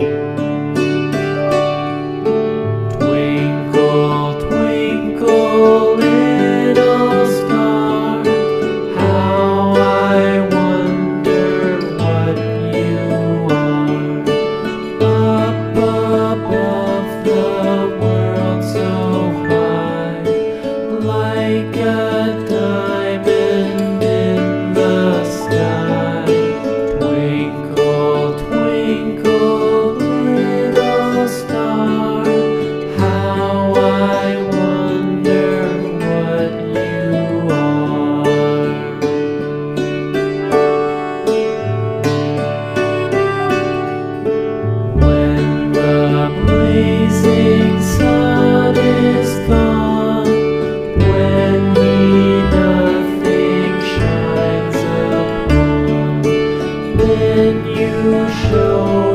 you when you show